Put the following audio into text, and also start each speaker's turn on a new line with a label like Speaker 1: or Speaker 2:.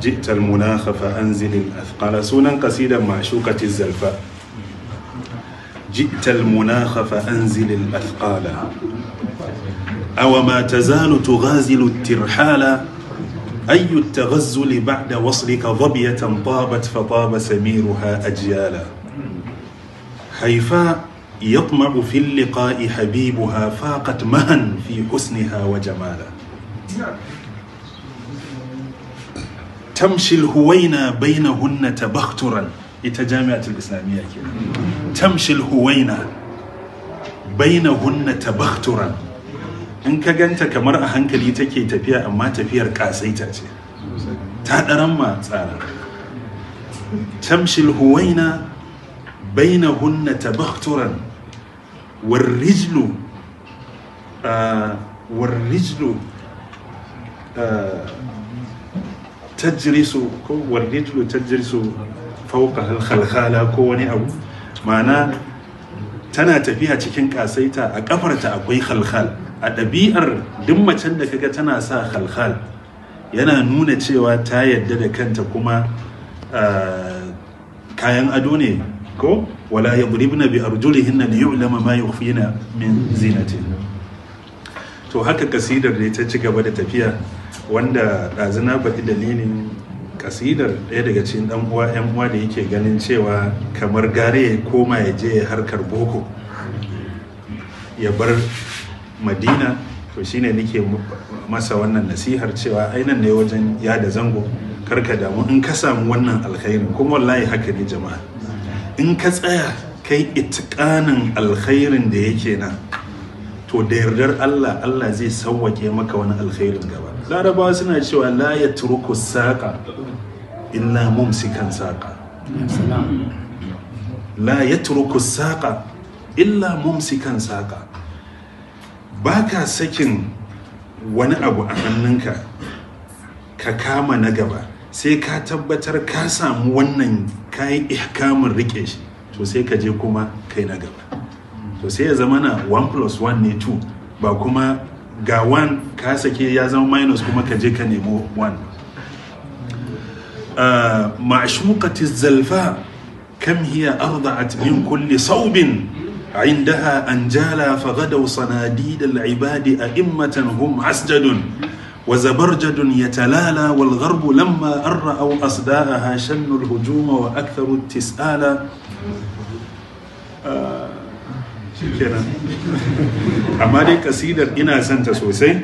Speaker 1: جئت المناخ فأنزل الأثقال سونا قصيدة معشوقة الزلفاء جئت المناخ فأنزل الأثقال أو ما تزال تغازل الترحال؟ أي التغزل بعد وصلك ظبية طابت فطاب سميرها أجيالا؟ هيفاء يطمع في اللقاء حبيبها فاقت مهن في حسنها وجمالا. tamshil huwaina baina hunna tabakturan. Ita jami'atul islamiyya ke tamshil huwaina baina hunna tabakturan. In ka ganta kamar a hankali take tafiya amma tafiyar kasaita ce. Ta ɗaran ma tsara. Tamshil huwaina baina hunna tabakturan warrijlu ah, warrijlu ah, tajrisu ko warrijlu tajrisu fauka halkhala ko wani abu? Ma'ana tana tafiya cikin kasaita a kafarta akwai halkhal a ɗabi'ar duk macen da kaga tana sa halkhal yana nuna cewa ta yadda da kanta kuma kayan ado ne ko? Wala yadribna bi arjulihinna li yu'lama ma yukhfina min zinatin. To haka kasidar ne ta ci gaba da tafiya. Wanda ɗazuna faɗi dalilin kasidar ɗaya daga cikin ɗan uwa yan uwa da yake ganin cewa kamar gare ya koma ya je harkar boko ya bar madina to shine nake masa wannan nasihar cewa ainan ne wajen yada zango kar ka damu in ka samu wannan alkhairin. Kuma wallahi haka ne jama'a. In ka tsaya kai itikanin alkhairin da yake nan to da yardar Allah Allah zai sauwake maka wani alkhairin gaba. Larabawa suna cewa la ya turku saƙa illa mumsikan saƙa la ya turku saƙa illa mumsikan saƙa ba ka sakin wani abu a hannunka ka kama na gaba sai ka tabbatar ka samu wannan kayan ihkamin riƙe shi to sai ka je kuma kai na gaba. to sai ya zama na 1 plus 1 ne 2 ba kuma ga 1 ka sake ya zama minus kuma ka je ka nemo 1 ma'ashukati zalfa kam hiya arda'at min kulli saubin عندها أنجالا فغدوا صناديد العباد أئمة هم عسجد وزبرجد يتلالى والغرب لما أرأوا أصداءها شنوا الهجوم وأكثروا التسآل kenan amma dai kasidar ina santa sosai.